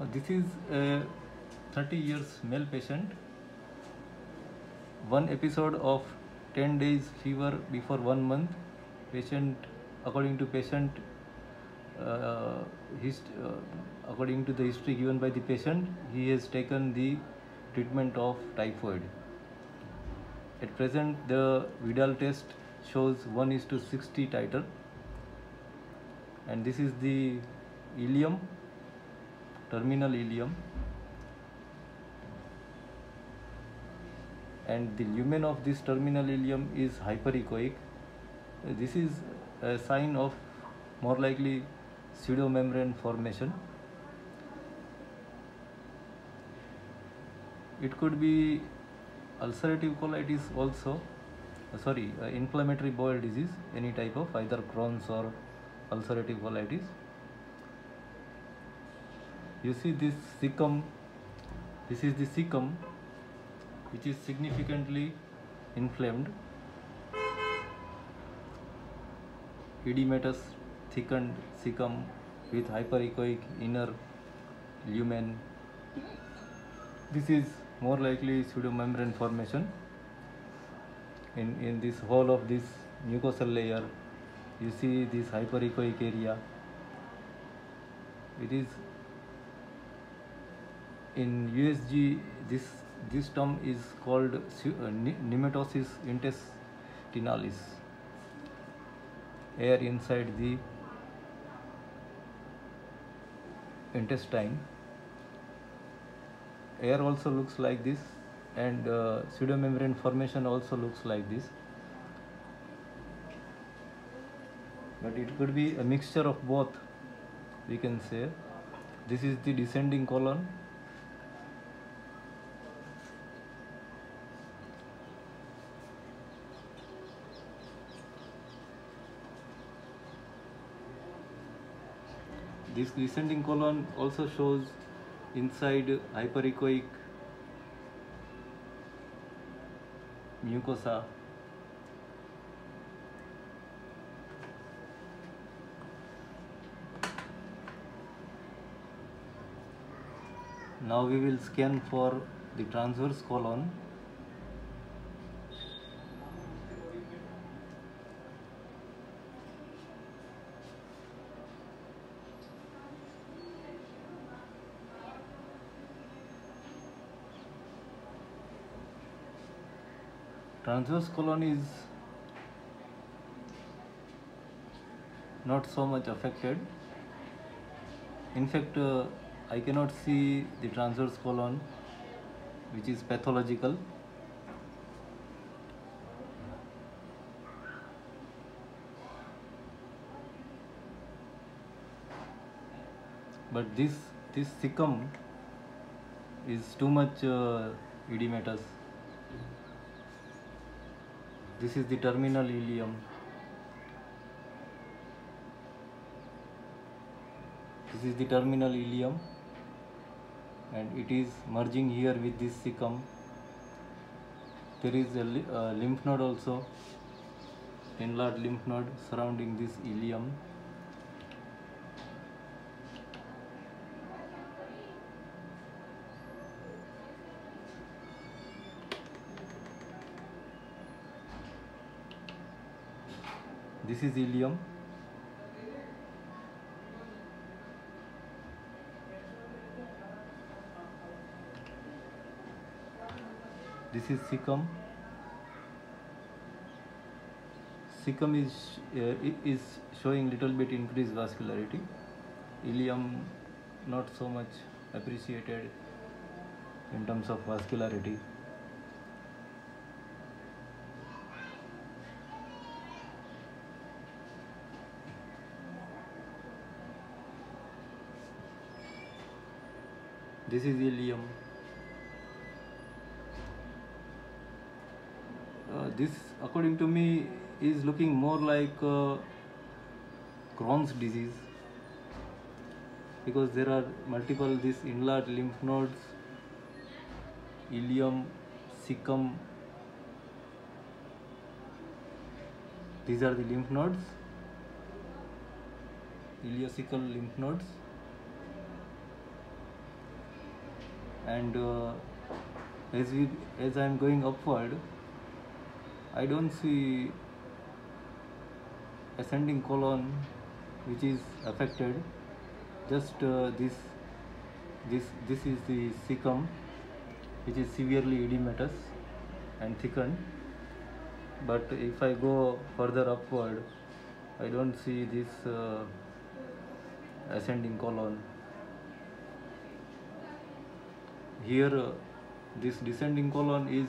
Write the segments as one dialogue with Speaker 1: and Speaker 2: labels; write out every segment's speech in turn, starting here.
Speaker 1: Uh, this is a 30 years male patient. One episode of 10 days fever before one month. Patient, according to patient, uh, hist- uh, according to the history given by the patient, he has taken the treatment of typhoid. At present, the Widal test shows 1 is to 60 titer, and this is the ileum, terminal ileum, and the lumen of this terminal ileum is hyperechoic. This is a sign of more likely pseudomembrane formation. It could be ulcerative colitis also, uh, sorry, uh, inflammatory bowel disease, any type of either Crohn's or ulcerative colitis. You see this cecum, this is the cecum which is significantly inflamed, edematous thickened cecum with hyperechoic inner lumen. This is more likely pseudomembrane formation. In, in this whole of this mucosal layer, you see this hyperechoic area. It is in USG this this term is called uh, pneumatosis intestinalis. Air inside the intestine. Air also looks like this and uh, pseudomembrane formation also looks like this. But it could be a mixture of both we can say. This is the descending colon this descending colon also shows inside hyperechoic mucosa. Now we will scan for the transverse colon transverse colon is not so much affected. In fact uh, i cannot see the transverse colon which is pathological. But this this cecum is too much uh, edematous this is the terminal ileum this is the terminal ileum and it is merging here with this cecum. There is a uh, lymph node also. Enlarged lymph node surrounding this ileum this is ileum this is cecum cecum is uh, is showing little bit increased vascularity. Ileum not so much appreciated in terms of vascularity this is ileum uh, this according to me is looking more like uh, Crohn's disease. Because there are multiple these enlarged lymph nodes ileum cecum. These are the lymph nodes. Ileocecal lymph nodes and uh, as we as I am going upward, I don't see ascending colon which is affected. Just uh, this this this is the cecum which is severely edematous and thickened. But if I go further upward, I don't see this uh, ascending colon. Here, uh, this descending colon is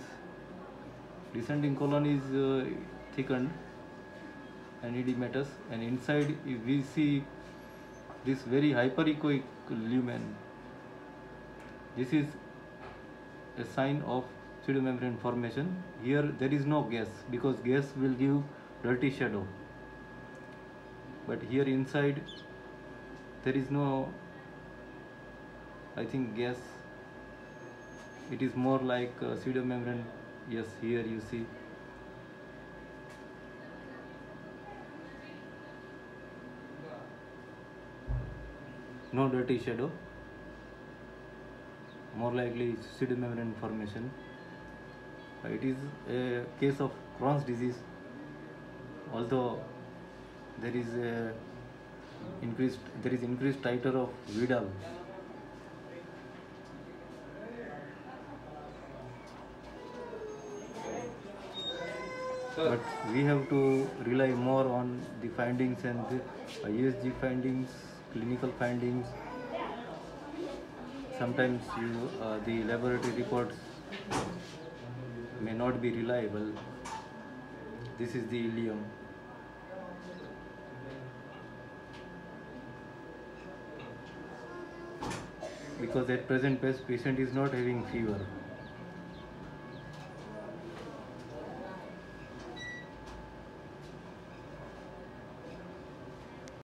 Speaker 1: descending colon is uh, thickened and edematous, and inside we see this very hyperechoic lumen. This is a sign of pseudomembrane formation. Here there is no gas because gas will give dirty shadow. But here inside there is no, I think gas. It is more like uh, pseudomembrane. Yes, here you see. No dirty shadow more likely pseudomembrane formation. Uh, it is a case of Crohn's disease, although there is a increased there is increased titer of Widal. But we have to rely more on the findings and the ESG findings, clinical findings, sometimes you uh, the laboratory reports may not be reliable. This is the ileum because at present patient is not having fever